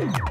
you